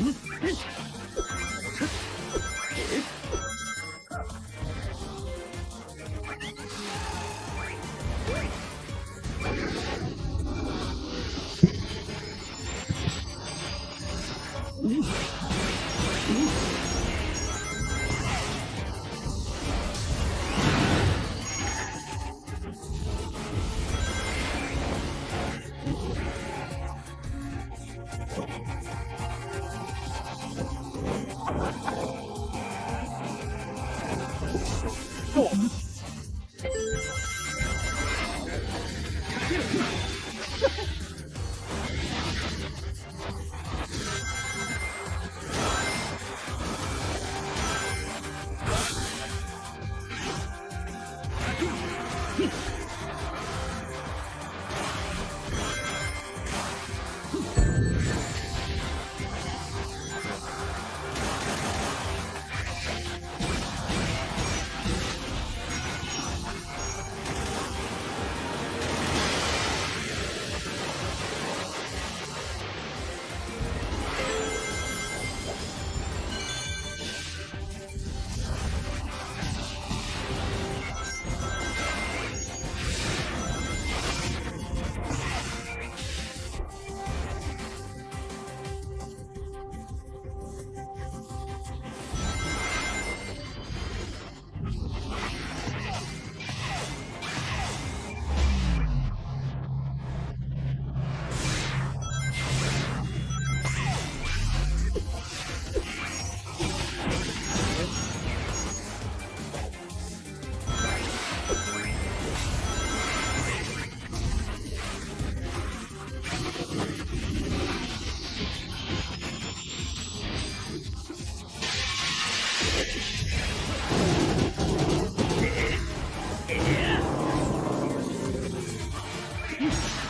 Hmm? Hmm.